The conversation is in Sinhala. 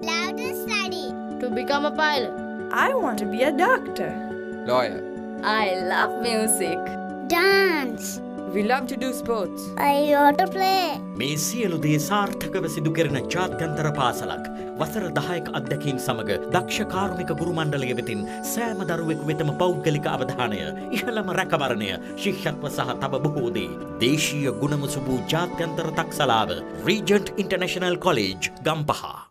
I love to study. To become a pilot. I want to be a doctor. Lawyer. I love music. Dance. We love to do sports. I want to play. මේ සියලු දේ සාර්ථකව සිදු කෙරෙන ජාත්‍යන්තර පාසලක් වසර දහයක අත්දැකීම් සමඟ දක්ෂකාරුමික ගුරුමණ්ඩලය වෙතින් සෑම දරුවෙකු වෙතම පෞද්ගලික අවධානය ඉහළම රැකවරණය ශිෂ්‍යත්ව සහ තව බොහෝදේ දේශීය ගුණමුසු වූ ජාත්‍යන්තර තක්සලාව රීජන්ට් ඉන්ටර්නශනල් කොලේජ් ගම්පහා